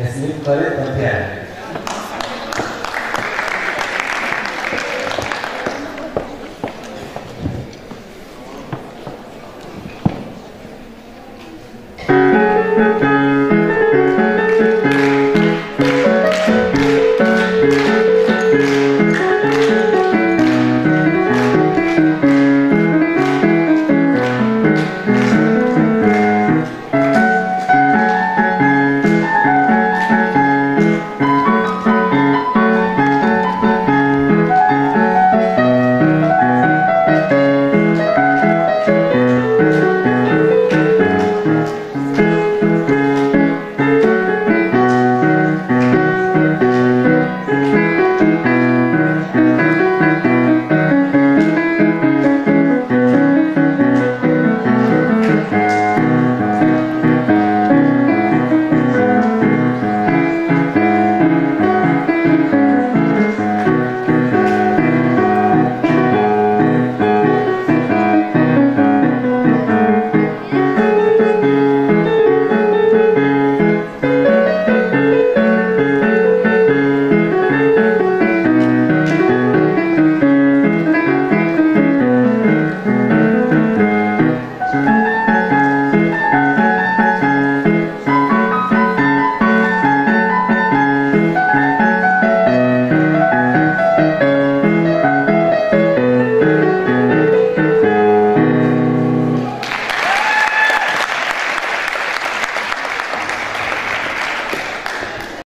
ياسمين قريت طب